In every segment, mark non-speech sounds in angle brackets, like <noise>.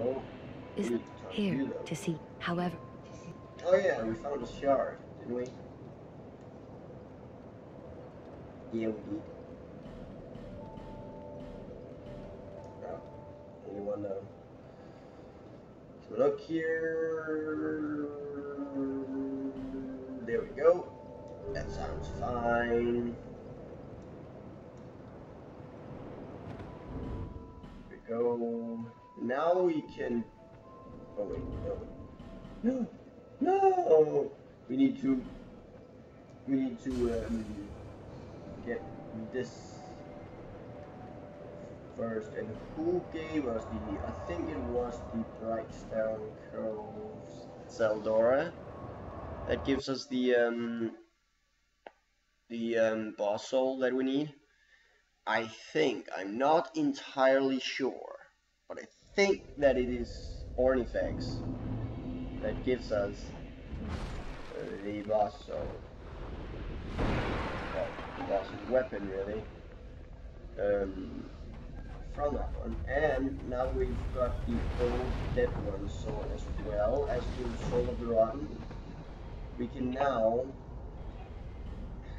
So, we is need to here to see. However, Oh yeah, we found a shard, didn't we? Yeah, we did. Oh, only one though. So look here. There we go. That sounds fine. There we go. Now we can. Oh wait, no. No. No! We need to. We need to um, get this first. And who gave us the? I think it was the Brightstone Cove Tseldora. That gives us the um, the um, boss soul that we need. I think I'm not entirely sure, but I think that it is Ornifex that gives us uh, the boss soul. Well, boss's weapon, really. Um, from that one. And now we've got the old dead one soul as well as the soul of the rotten. We can now.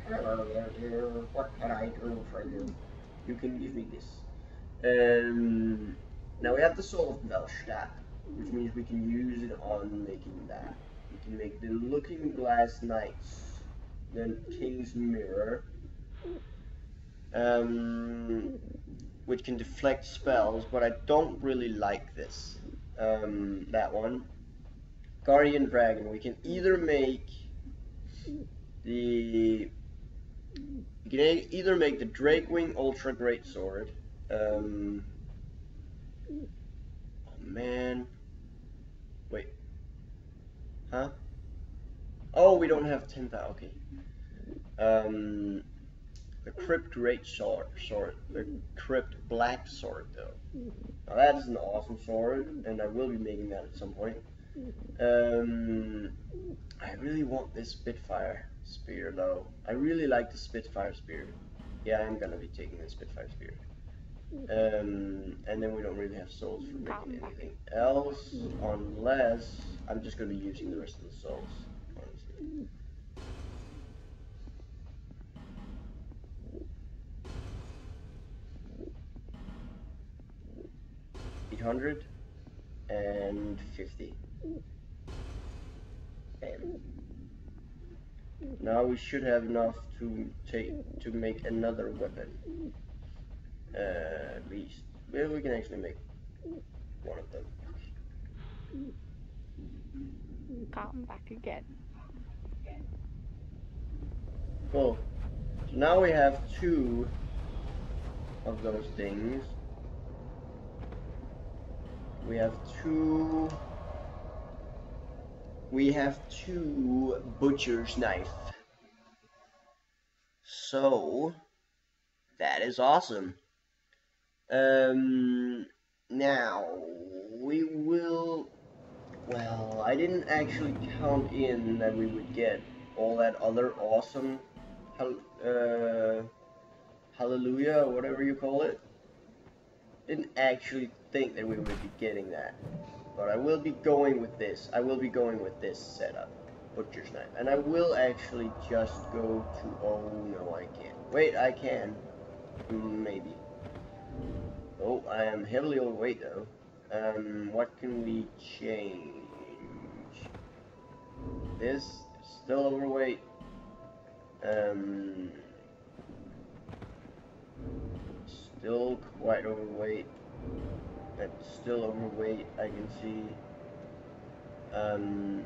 There, dear. What can I do for you? You can give me this. Um, now we have the soul of Velstadt which means we can use it on making that. We can make the Looking Glass Knights, then King's Mirror, um, which can deflect spells, but I don't really like this. Um, that one. Guardian Dragon, we can either make the you can either make the Drakewing Ultra Great Sword. Um, oh man. Wait. Huh? Oh, we don't have 10,000. Okay. Um, the Crypt Great Sword. Sword. The Crypt Black Sword, though. Now that is an awesome sword, and I will be making that at some point. Um, I really want this Spitfire Spear, though. I really like the Spitfire Spear. Yeah, I'm gonna be taking the Spitfire Spear. Um, and then we don't really have souls for making anything else, unless I'm just gonna be using the rest of the souls, honestly. Eight hundred and fifty. Bam. Now we should have enough to take to make another weapon. Uh, at least. Well, we can actually make one of them. Come back again. Cool. So now we have two of those things. We have two. We have two butcher's knife. So that is awesome. Um, now we will. Well, I didn't actually count in that we would get all that other awesome, uh, hallelujah, whatever you call it. Didn't actually think that we would be getting that, but I will be going with this. I will be going with this setup, butcher's knife, and I will actually just go to. Oh no, I can't. Wait, I can. Maybe. Oh, I am heavily overweight though. Um, what can we change? This is still overweight. Um, still quite overweight. That's still overweight. I can see. Um,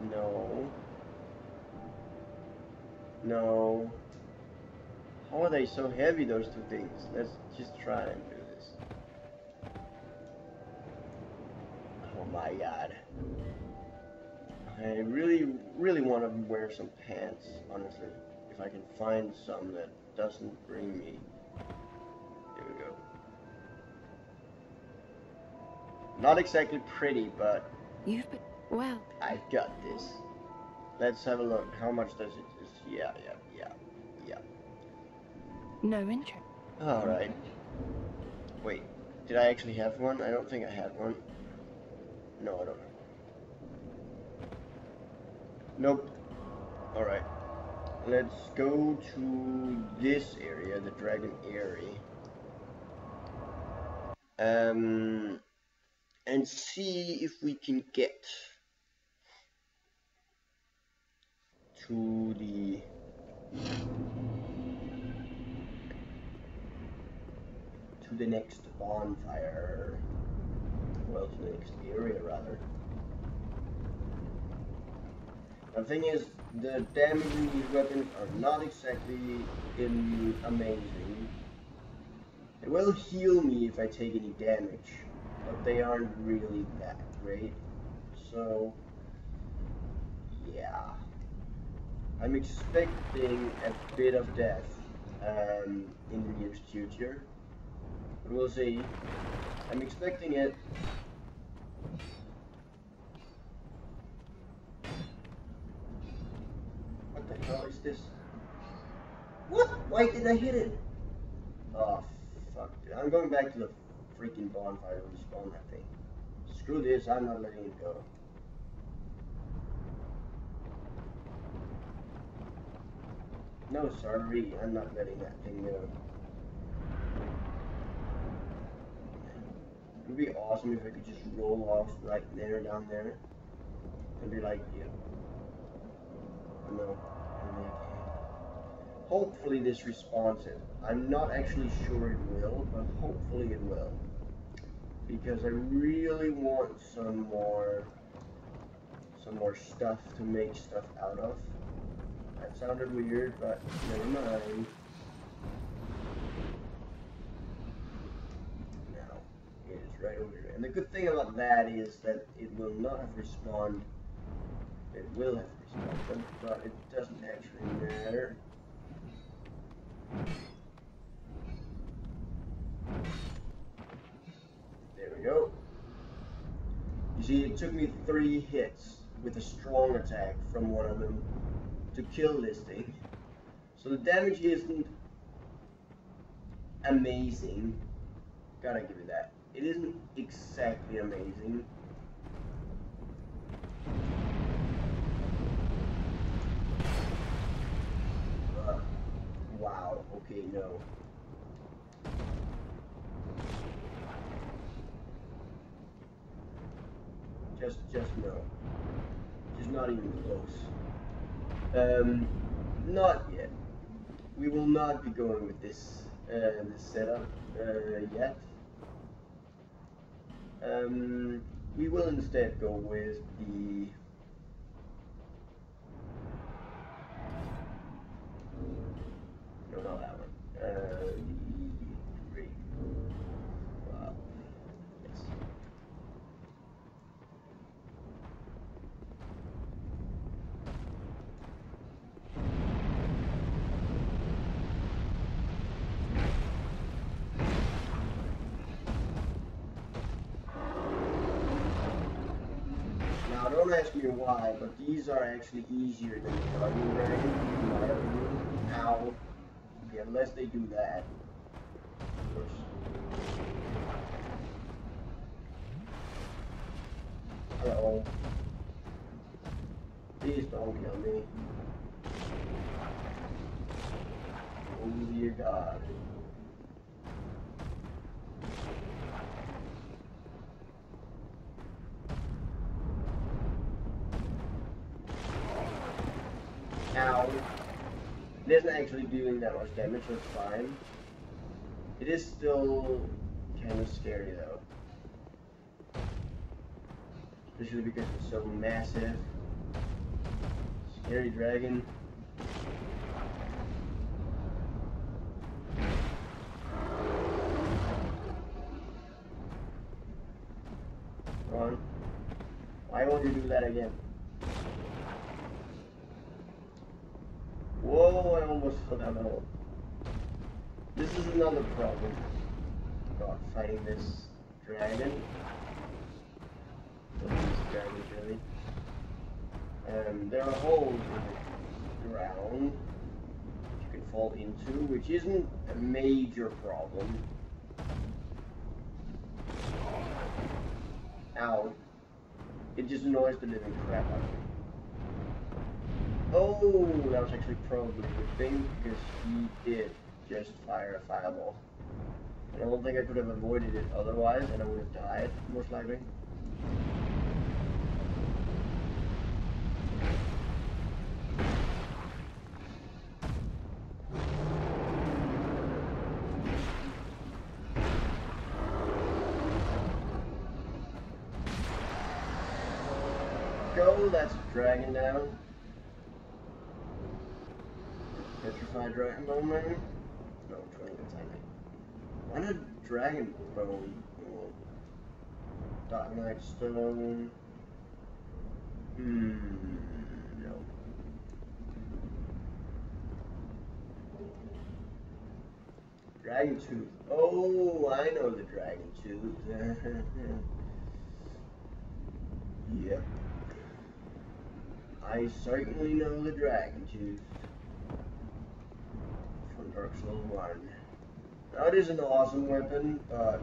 no. No. Oh, How are they so heavy, those two things? Let's just try and do this. Oh my god. I really, really want to wear some pants, honestly. If I can find some that doesn't bring me. Here we go. Not exactly pretty, but you've been well. I got this. Let's have a look. How much does it? Is, yeah, yeah, yeah, yeah. No interest. Alright. Wait, did I actually have one? I don't think I had one. No, I don't. Nope. Alright. Let's go to this area, the Dragon Aerie. Um, and see if we can get to the to the next bonfire. Well, to the next area, rather. The thing is, the damage in these weapons are not exactly in amazing. It will heal me if I take any damage, but they aren't really that great. So, yeah. I'm expecting a bit of death um, in the near future. But we'll see. I'm expecting it. What the hell is this? What? Why did I hit it? Oh, fuck. Dude. I'm going back to the freaking bonfire to respawn that thing. Screw this, I'm not letting it go. No, sorry, I'm not letting that thing go. It would be awesome if I could just roll off right there down there and be like, yeah. No. Hopefully this responds it. I'm not actually sure it will, but hopefully it will. Because I really want some more some more stuff to make stuff out of. That sounded weird, but never mind. Now, it is right over here. And the good thing about that is that it will not have respawned. It will have respawned, but it doesn't actually matter. There we go. You see, it took me three hits with a strong attack from one of them to kill this thing. So the damage isn't amazing. Gotta give it that. It isn't exactly amazing. Uh, wow, okay, no. Just, just no. Just not even close. Um, not yet. We will not be going with this uh, this setup uh, yet. Um, we will instead go with the no, not that one. Uh, the three. Wow. Yes. Now, don't ask me why, but these are actually easier than the Guardian Dragon, in my opinion. Ow. Okay, unless they do that. Hello. Please don't kill me. Oh dear God. Ow. It isn't actually doing that much damage, so it's fine. It is still kind of scary though. Especially because it's so massive. Scary dragon. On. Why won't you do that again? Whoa, I almost fell down the hole. This is another problem about fighting this dragon. Really. Um, there are holes in the ground. You can fall into, which isn't a major problem. Ow. It just annoys the living crap out of me. Oh, that was actually probably a good thing, because he did just fire a fireball. I don't think I could have avoided it otherwise, and I would have died, most likely. Go, that's a dragon down. Petrified dragon bone maybe? No, trying to attack Why not dragon bone? Oh. Dark Night Stone. Hmm. No. Dragon Tooth. Oh, I know the Dragon Tooth. <laughs> yep. I certainly know the Dragon Tooth from Dark Souls 1. It is an awesome weapon, but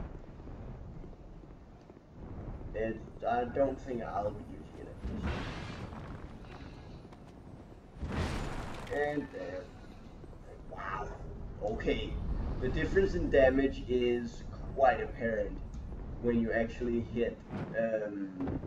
it, I don't think I'll be using it And there. Wow. Okay. The difference in damage is quite apparent when you actually hit um,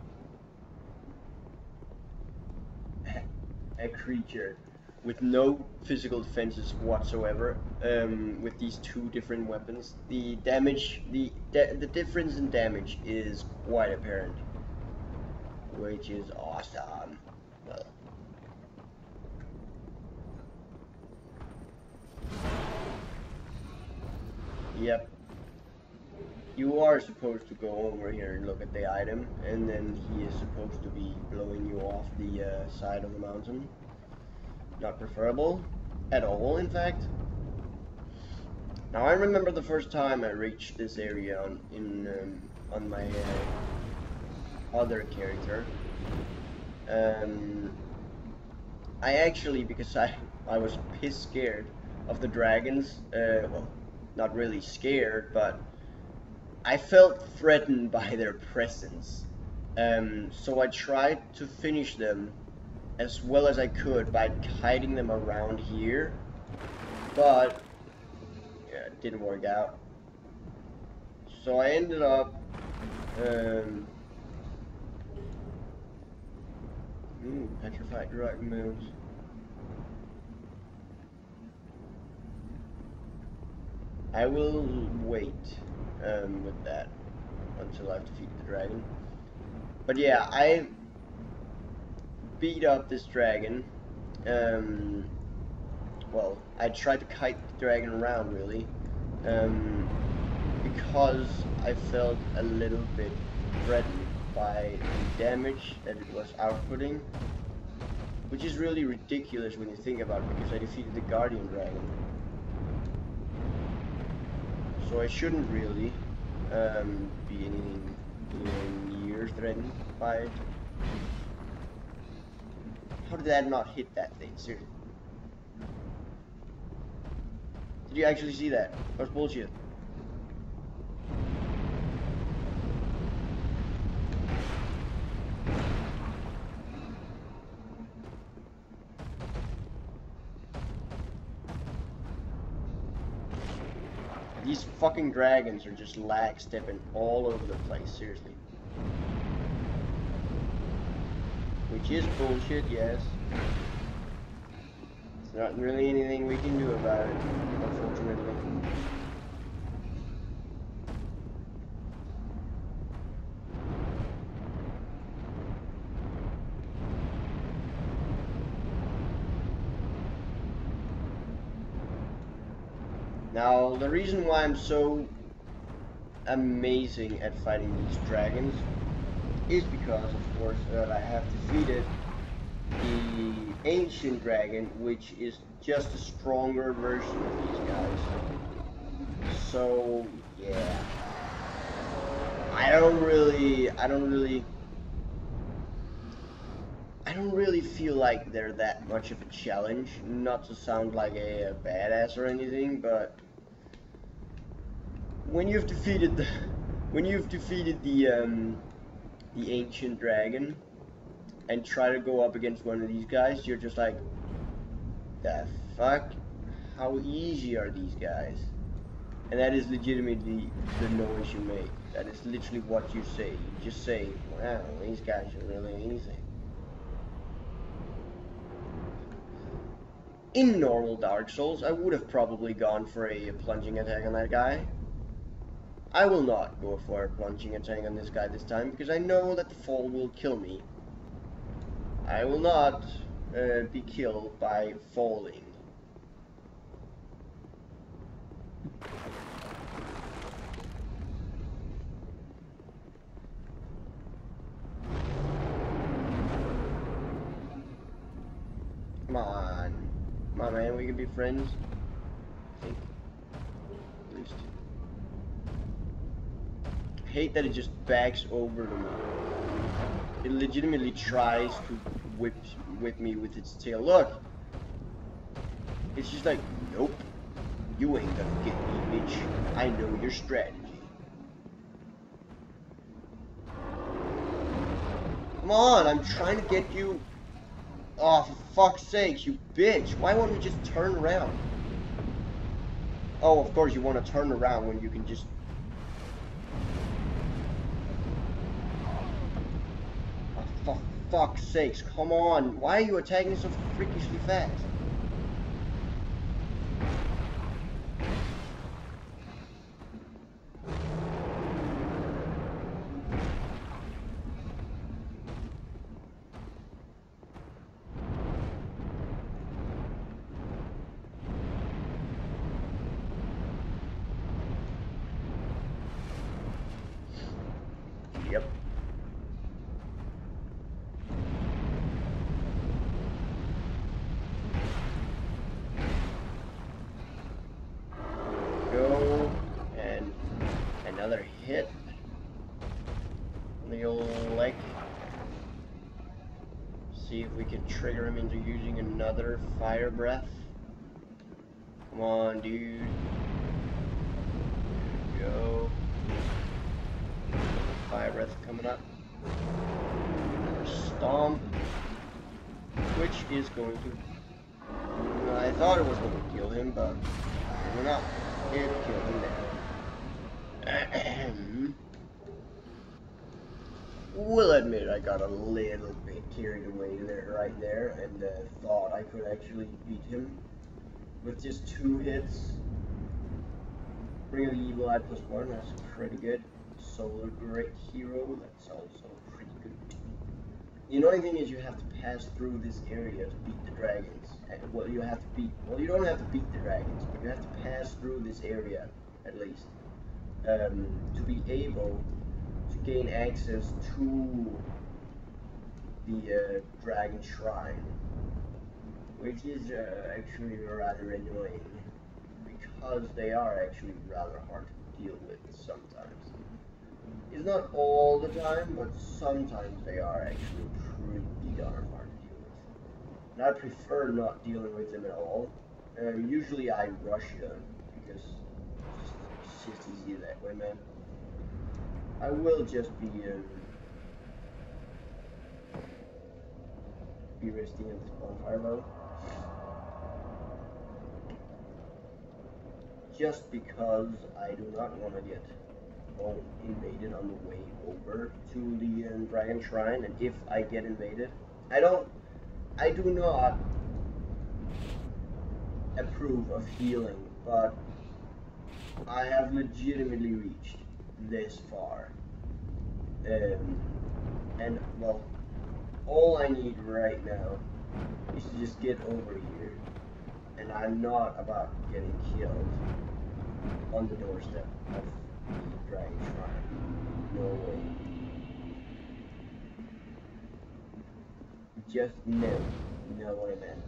a creature with no physical defenses whatsoever um, with these two different weapons. The damage, the the difference in damage is quite apparent, which is awesome. Yep. You are supposed to go over here and look at the item, and then he is supposed to be blowing you off the uh, side of the mountain. Not preferable at all, in fact. Now I remember the first time I reached this area on in um, on my uh, other character. Um, I actually, because I I was piss scared of the dragons. Uh, well, not really scared, but I felt threatened by their presence. Um, so I tried to finish them as well as I could by hiding them around here. But, yeah, it didn't work out. So I ended up, um, ooh, petrified dragon moves. I will wait um, with that until I've defeated the dragon. But yeah, I beat up this dragon. Um, well, I tried to kite the dragon around really, um, because I felt a little bit threatened by the damage that it was outputting, which is really ridiculous when you think about it, because I defeated the guardian dragon. So I shouldn't really um, be anything near threatened by it. How did that not hit that thing? Seriously. Did you actually see that? That's bullshit. These fucking dragons are just lag stepping all over the place, seriously. Which is bullshit, yes. There's not really anything we can do about it, unfortunately. Now, the reason why I'm so amazing at fighting these dragons is because, of course, that I have defeated the ancient dragon, which is just a stronger version of these guys. So, yeah. I don't really, I don't really, I I don't really feel like they're that much of a challenge. Not to sound like a, a badass or anything, but when you've defeated the when you've defeated the um, the ancient dragon and try to go up against one of these guys, you're just like, the fuck? How easy are these guys? And that is legitimately the noise you make. That is literally what you say. You just say, wow, these guys are really easy. In normal Dark Souls, I would have probably gone for a plunging attack on that guy. I will not go for plunging attack on this guy this time, because I know that the fall will kill me. I will not uh, be killed by falling. Come on. Come on, man. We can be friends. I think. At least. I hate that it just backs over to me. It legitimately tries to whip, whip me with its tail. Look! It's just like, nope. You ain't gonna get me, bitch. I know your strategy. Come on, I'm trying to get you Oh, for fuck's sake, you bitch. Why won't you just turn around? Oh, of course you want to turn around when you can just... Oh, for fuck's sakes, come on. Why are you attacking so freakishly fast? Yep. Go and another hit on the old leg. See if we can trigger him into using another fire breath. Come on, dude. Go. Fire breath coming up. Stomp. Which is going to. I thought it was going to kill him, but we're not. It killed him there. Will admit I got a little bit carried away there, right there, and uh, thought I could actually beat him with just two hits. Bring of the Evil Eye plus one, that's pretty good. Solar Great Hero, that's also pretty good. The annoying thing is you have to pass through this area to beat the dragons. And, well, you have to beat, well, you don't have to beat the dragons, but you have to pass through this area, at least, um, to be able gain access to the uh, Dragon Shrine, which is uh, actually rather annoying because they are actually rather hard to deal with sometimes. It's not all the time, but sometimes they are actually pretty darn hard to deal with. And I prefer not dealing with them at all. Um, usually I rush them because it's just easier that way, man. I will just be um, be resting at this bonfire mode. Just because I do not want to get invaded on the way over to the um, Dragon Shrine, and if I get invaded, I don't, I do not approve of healing, but I have legitimately reached this far. Um, and, well, all I need right now is to just get over here. And I'm not about getting killed on the doorstep of the Dragon Shrine. No way. Just no. No way, man.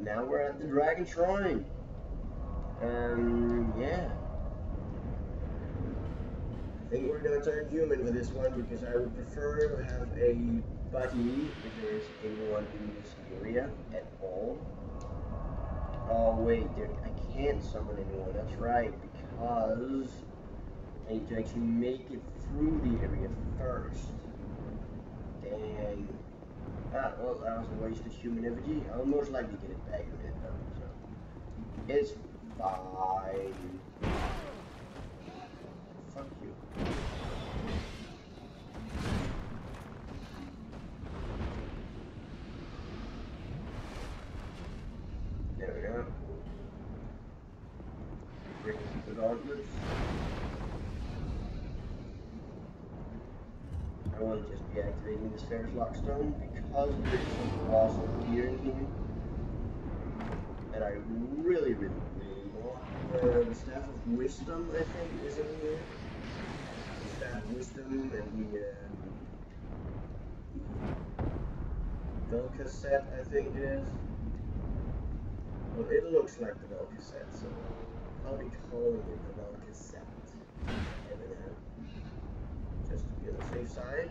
Now we're at the Dragon Shrine. Um, yeah. I think we're gonna turn human for this one because I would prefer to have a buddy if there's anyone in this area at all. Oh wait, there, I can't summon anyone, that's right, because I need to actually make it through the area first. Dang. Ah, well, that was a waste of human energy. I'll most likely get it back in minute though, so. It's fine. Fuck you. There we go. Bring the gauntlets. I want to just be activating this Lockstone because there's some gear in here that I really, really, really want. Uh, the Staff of Wisdom, I think, is in here. Staff of Wisdom and the um, Velka set, I think it is. Well, it looks like the Velka set, so I'll be calling it the Velka set. Just to be on the safe side.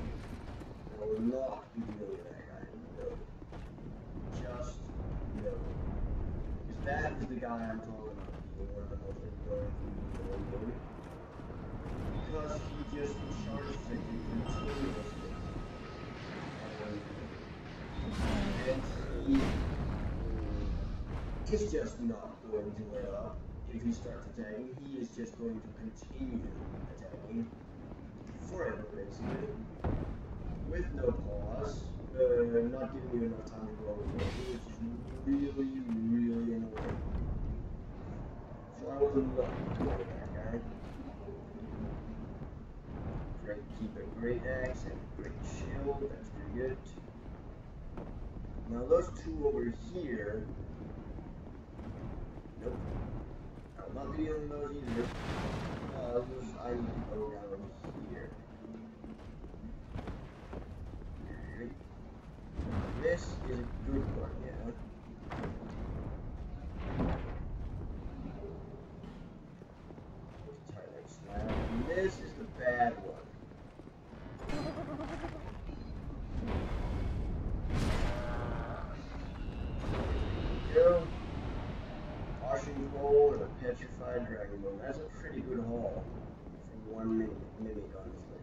continue attacking forever, basically. With no pause, uh, not giving you enough time to with it, which is really, really annoying. So I was in go with that guy. Great keeper, great axe, and great shield, that's pretty good. Now those two over here, nope. I'm not dealing those either, go down here. Alright. This is a good one, yeah. Titanite slab. And this is the bad one. Go. Washing pole and a petrified dragon bone. That's a pretty good haul for one mimic, honestly.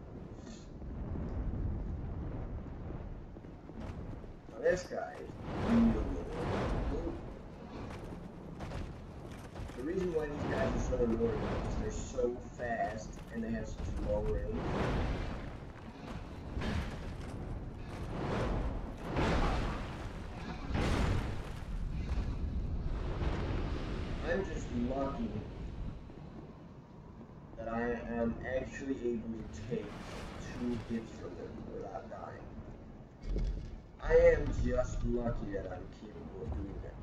Now this guy. The reason why these guys are so annoying is they're so fast and they have such long range. I'm just lucky that I am actually take two hits from them without dying. I am just lucky that I'm capable of doing that.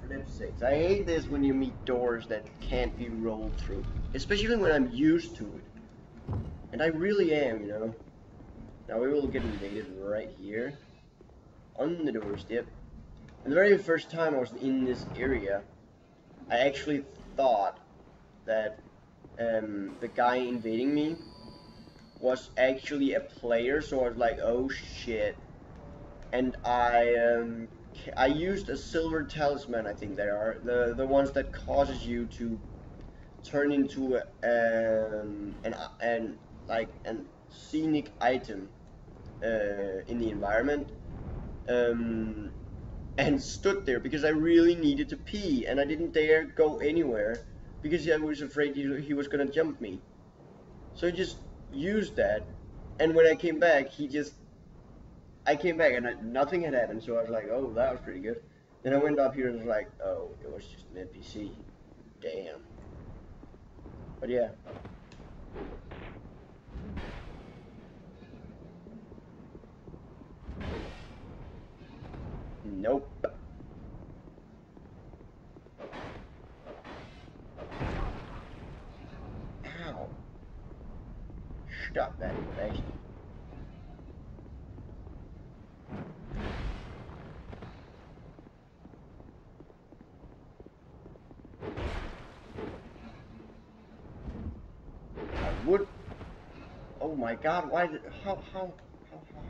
For flip sakes. I hate this when you meet doors that can't be rolled through. Especially when I'm used to it. And I really am, you know. Now we will get invaded right here. On the doorstep. And the very first time I was in this area, I actually thought that um, the guy invading me was actually a player, so I was like, oh shit. And I um, I used a silver talisman, I think they are the the ones that causes you to turn into a, um, an an like an scenic item uh, in the environment. Um, and stood there because I really needed to pee and I didn't dare go anywhere because I was afraid he, he was gonna jump me. So I just used that, and when I came back, he just I came back and I, nothing had happened. So I was like, oh, that was pretty good. Then I went up here and was like, oh, it was just an NPC. Damn. But yeah. Nope. Ow. Stop that, base. I would. Oh my god, why did. How, how, how, how?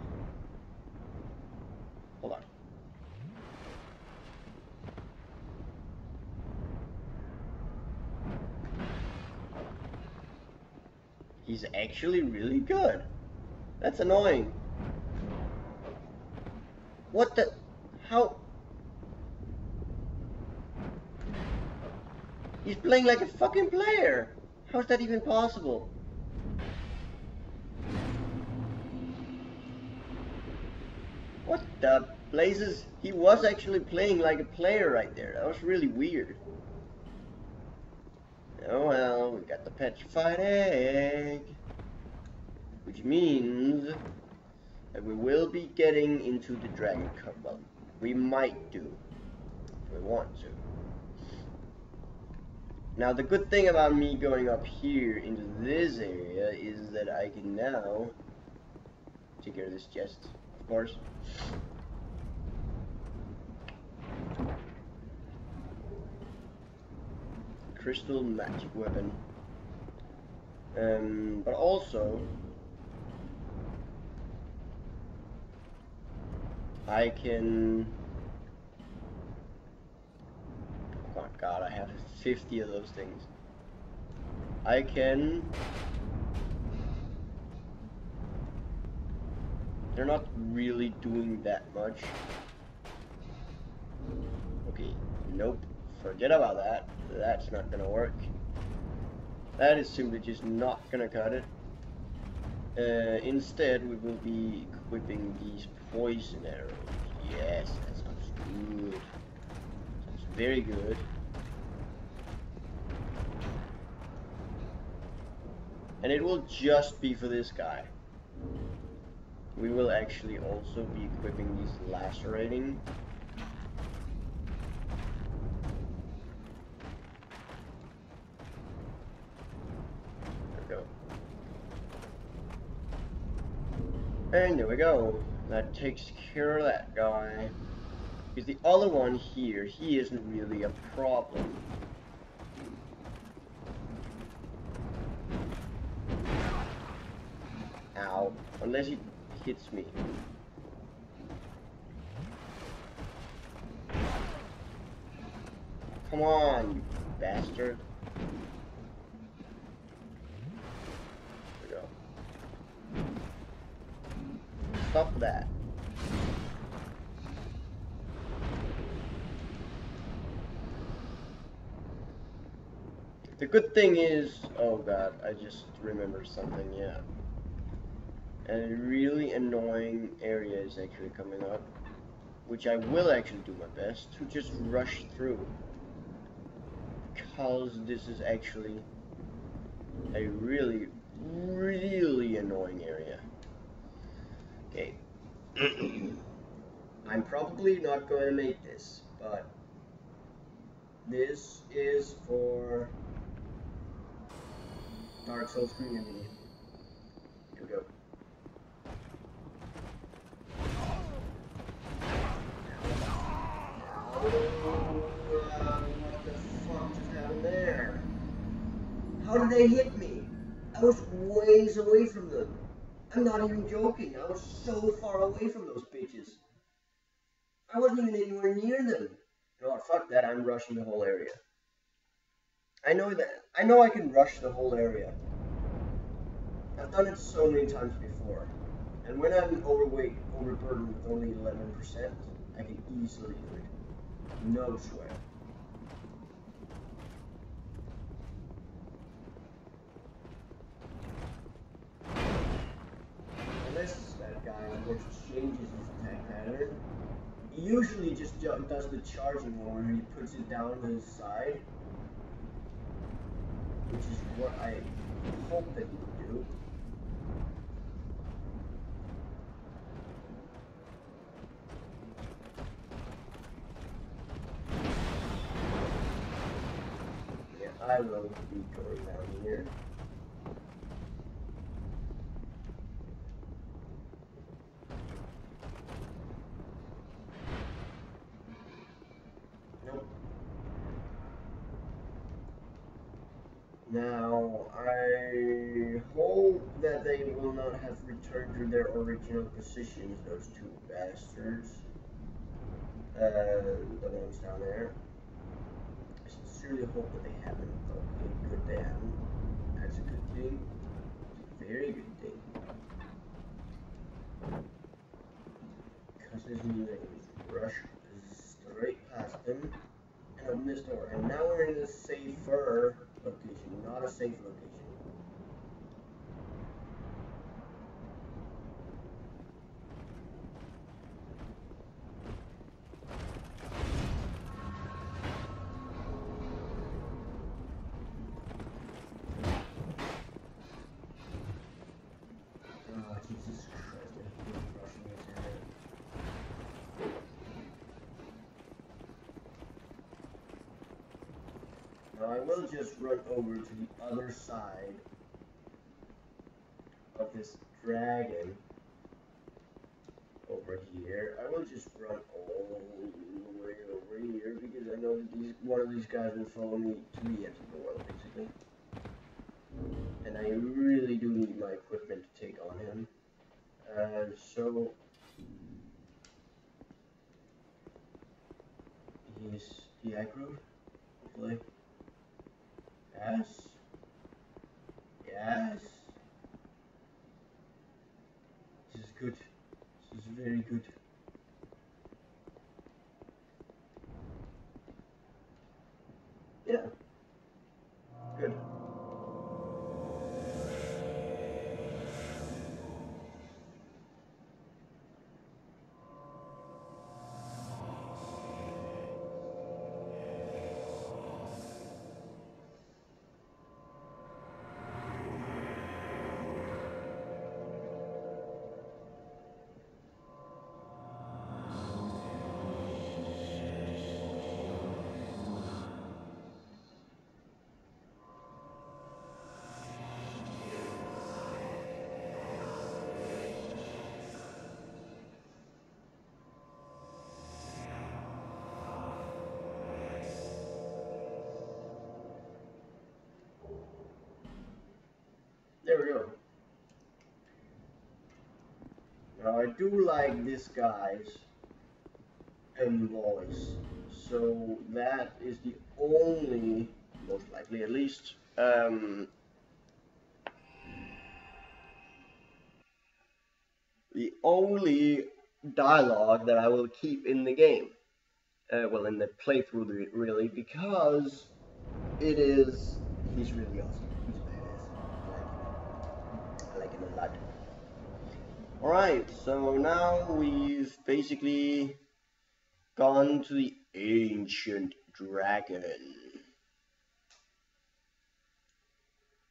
Hold on. He's actually really good. That's annoying. What the? How? He's playing like a fucking player. How is that even possible? What the blazes? He was actually playing like a player right there. That was really weird. Oh well, we got the petrified egg. Which means that we will be getting into the dragon cup. Well, we might do. If we want to. Now the good thing about me going up here into this area is that I can now take care of this chest, of course. Crystal magic weapon. Um, but also I can Oh my god, I have 50 of those things. I can... They're not really doing that much. Okay, nope. Forget about that. That's not gonna work. That is simply just not gonna cut it. Uh, instead, we will be equipping these poison arrows. Yes, that sounds good. Sounds very good. And it will just be for this guy. We will actually also be equipping these lacerating. There we go. And there we go. That takes care of that guy. Because the other one here, he isn't really a problem. Ow. Unless he hits me. Come on, you bastard. We go. Stop that. The good thing is, oh god, I just remembered something, yeah. And a really annoying area is actually coming up, which I will actually do my best to just rush through. Because this is actually a really, really annoying area. Okay. <clears throat> I'm probably not going to make this, but this is for Dark Souls community. Here we go. what the fuck just happened there? How did they hit me? I was ways away from them. I'm not even joking. I was so far away from those bitches. I wasn't even anywhere near them. You know what? Fuck that. I'm rushing the whole area. I know that. I know I can rush the whole area. I've done it so many times before. And when I'm overweight, overburdened with only 11%, I can easily do it. No sweat. Unless that guy, changes his pattern. Usually just does the charging one where he puts it down to his side. Which is what I hope that he would do. I will be going down here. Nope. Now, I hope that they will not have returned to their original positions, those two bastards. Uh, the ones down there. I sincerely hope that they haven't. Okay, good they. That's a good thing. It's a very good thing. Because this means I can rush straight past them and open this door. And now we're in a safer location, not a safe location. Oh, Jesus Christ, I hate rushing this area. Just run over to the other side of this dragon over here. I will just run all the way over here because I know that these one of these guys will follow me to the end of the world basically. And I really do need my equipment to take on him. Uh, so he's deaggroed, hopefully. Yes. Yes. This is good. This is very good. Yeah. Good. Now I do like this guy's um, voice, so that is the only, most likely at least, um, the only dialogue that I will keep in the game. Uh, well, in the playthrough, really, because it is. He's really awesome. He's badass. I like him. I like him a lot. Alright, so now we've basically gone to the ancient dragon.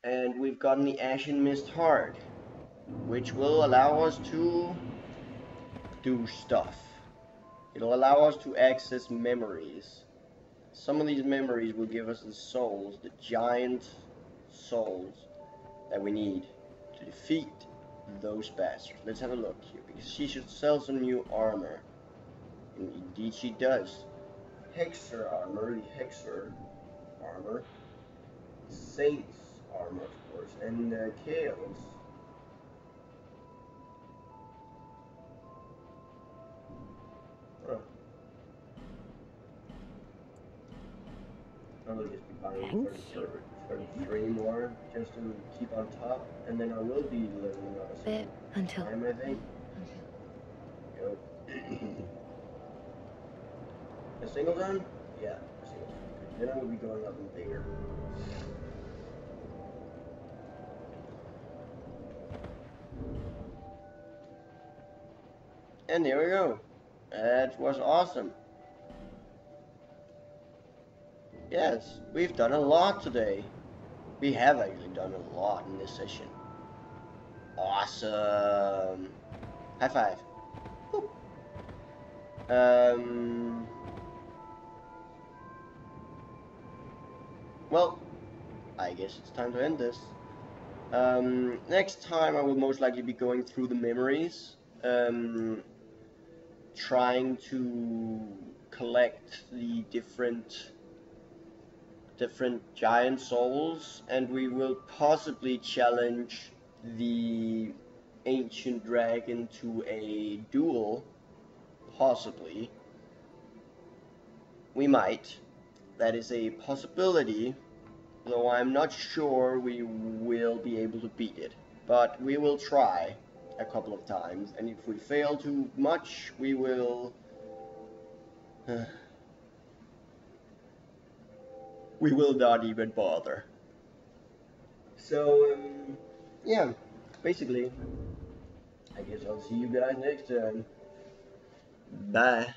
And we've gotten the Ashen Mist Heart, which will allow us to do stuff. It'll allow us to access memories. Some of these memories will give us the souls, the giant souls that we need to defeat those bastards. Let's have a look here, because she should sell some new armor. And indeed she does. Hexer armor, the Hexer armor. Saints armor, of course, and uh, Kale's. Huh. I will just be buying for, for, for three more just to keep on top, and then I will be up a Bit until. time, I think. <clears throat> A single zone? Yeah, a single zone. Then I will be going up in bigger. And there we go. That was awesome. Yes, we've done a lot today. We have actually done a lot in this session. Awesome. High five. Um. Well, I guess it's time to end this. Um, next time I will most likely be going through the memories, um, trying to collect the different different giant souls, and we will possibly challenge the ancient dragon to a duel. Possibly. We might. That is a possibility, though I'm not sure we will be able to beat it. But we will try a couple of times, and if we fail too much, we will... <sighs> Uh, we will not even bother. So, um, yeah, basically, I guess I'll see you guys next time. Bye.